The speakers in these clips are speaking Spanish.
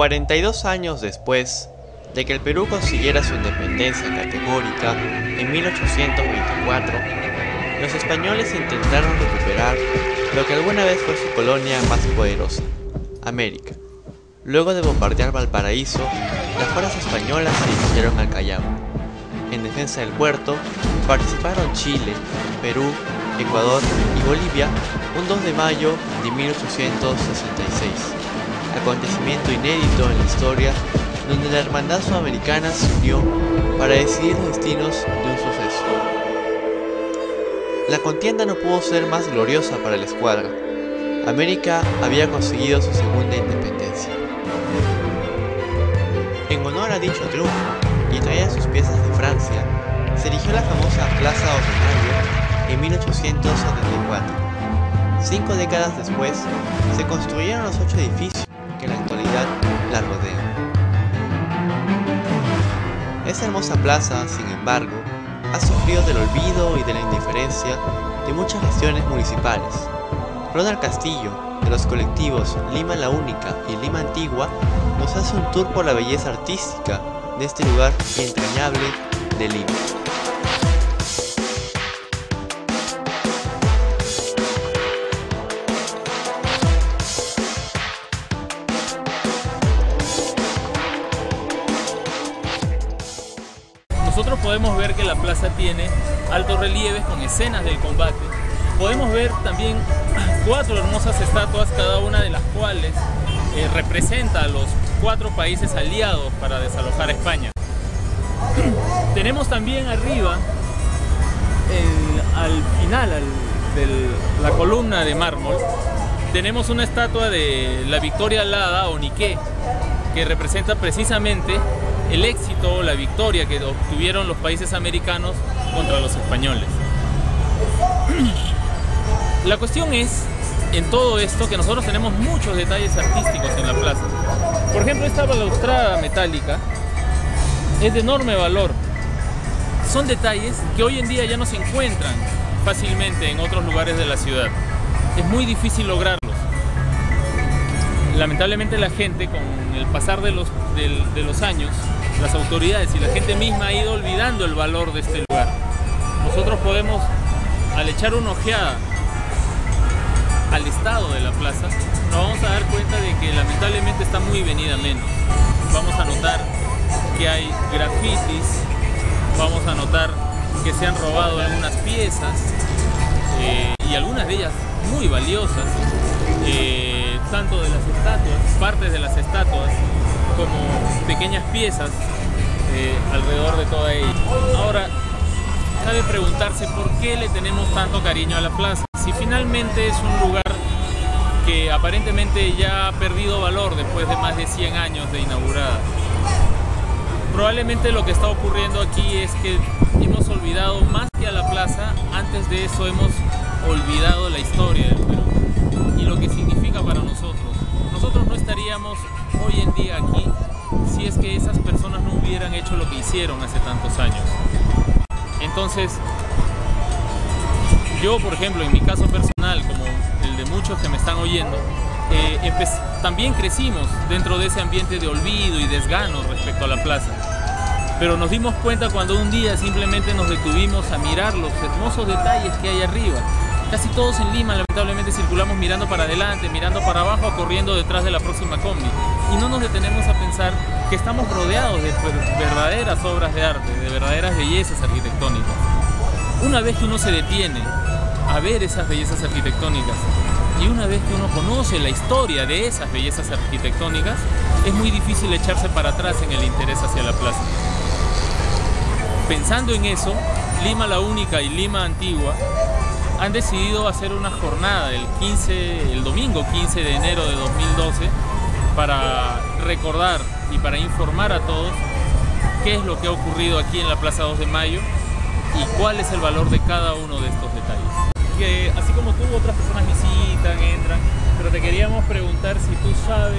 42 años después de que el Perú consiguiera su independencia categórica en 1824, los españoles intentaron recuperar lo que alguna vez fue su colonia más poderosa, América. Luego de bombardear Valparaíso, las fuerzas españolas se dirigieron al Callao. En defensa del puerto participaron Chile, Perú, Ecuador y Bolivia un 2 de mayo de 1866, acontecimiento inédito en la historia donde la hermandad sudamericana se unió para decidir los destinos de un suceso. La contienda no pudo ser más gloriosa para la escuadra. América había conseguido su segunda independencia. En honor a dicho triunfo y traída sus piezas de Francia, se erigió la famosa Plaza de Mayo en 1874. Cinco décadas después, se construyeron los ocho edificios que en la actualidad la rodean. Esa hermosa plaza, sin embargo, ha sufrido del olvido y de la indiferencia de muchas gestiones municipales. Ronald Castillo, de los colectivos Lima la Única y Lima Antigua, nos hace un tour por la belleza artística de este lugar entrañable de Lima. Podemos ver que la plaza tiene altos relieves con escenas del combate. Podemos ver también cuatro hermosas estatuas, cada una de las cuales eh, representa a los cuatro países aliados para desalojar a España. Tenemos también arriba, en- al final al- de la columna de mármol, tenemos una estatua de la Victoria Alada o Niké, que representa precisamente el éxito, la victoria que obtuvieron los países americanos contra los españoles. La cuestión es, en todo esto, que nosotros tenemos muchos detalles artísticos en la plaza. Por ejemplo, esta balaustrada metálica es de enorme valor. Son detalles que hoy en día ya no se encuentran fácilmente en otros lugares de la ciudad. Es muy difícil lograrlos. Lamentablemente la gente, con el pasar de los, del- de los años, las autoridades y la gente misma ha ido olvidando el valor de este lugar. Nosotros podemos, al echar una ojeada al estado de la plaza, nos vamos a dar cuenta de que lamentablemente está muy venida menos. Vamos a notar que hay grafitis, vamos a notar que se han robado algunas piezas eh, y algunas de ellas muy valiosas, eh, tanto de las estatuas, partes de las estatuas, como pequeñas piezas eh, alrededor de toda ella. Ahora, cabe preguntarse por qué le tenemos tanto cariño a la plaza. Si finalmente es un lugar que aparentemente ya ha perdido valor después de más de 100 años de inaugurada. Probablemente lo que está ocurriendo aquí es que hemos olvidado más que a la plaza, antes de eso hemos olvidado la historia del Perú y lo que significa para nosotros. Estaríamos hoy en día aquí si es que esas personas no hubieran hecho lo que hicieron hace tantos años. Entonces, yo, por ejemplo, en mi caso personal, como el de muchos que me están oyendo, eh, también crecimos dentro de ese ambiente de olvido y desgano respecto a la plaza. Pero nos dimos cuenta cuando un día simplemente nos detuvimos a mirar los hermosos detalles que hay arriba. Casi todos en Lima lamentablemente circulamos mirando para adelante, mirando para abajo o corriendo detrás de la próxima combi. Y no nos detenemos a pensar que estamos rodeados de ver- verdaderas obras de arte, de verdaderas bellezas arquitectónicas. Una vez que uno se detiene a ver esas bellezas arquitectónicas y una vez que uno conoce la historia de esas bellezas arquitectónicas, es muy difícil echarse para atrás en el interés hacia la plaza. Pensando en eso, Lima la Única y Lima Antigua han decidido hacer una jornada el 15, el domingo 15 de enero de 2012 para recordar y para informar a todos qué es lo que ha ocurrido aquí en la Plaza 2 de Mayo y cuál es el valor de cada uno de estos detalles. Así como tú, otras personas visitan, entran, pero te queríamos preguntar si tú sabes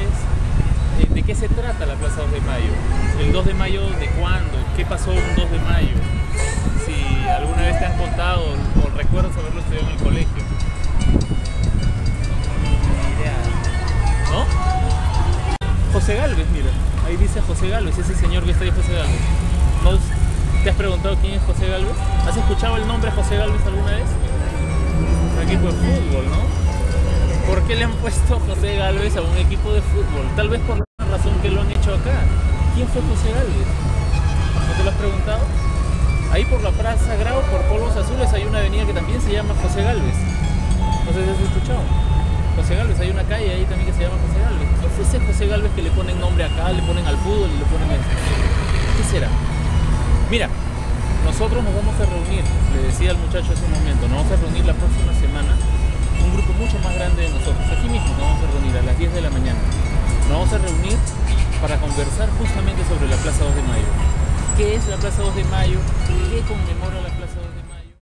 eh, de qué se trata la Plaza 2 de Mayo. ¿El 2 de Mayo de cuándo? ¿Qué pasó un 2 de Mayo? Señor que está ahí, José Galvez. ¿No ¿Te has preguntado quién es José Galvez? ¿Has escuchado el nombre José Galvez alguna vez? Un equipo de fútbol, ¿no? ¿Por qué le han puesto José Galvez a un equipo de fútbol? Tal vez por la razón que lo han hecho acá. ¿Quién fue José Galvez? ¿No te lo has preguntado? Ahí por la Plaza Grau, por Polvos Azules, hay una avenida que también se llama José Galvez. No sé si has escuchado. José Galvez, hay una calle ahí también que se llama José Galvez. ¿Qué fue ese José Galvez que le ponen nombre acá, le ponen al fútbol y le ponen esto? ¿Qué será? Mira, nosotros nos vamos a reunir, le decía al muchacho hace un momento, nos vamos a reunir la próxima semana, un grupo mucho más grande de nosotros, aquí mismo nos vamos a reunir a las 10 de la mañana. Nos vamos a reunir para conversar justamente sobre la Plaza 2 de Mayo. ¿Qué es la Plaza 2 de Mayo? ¿Qué conmemora la Plaza 2